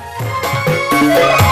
Música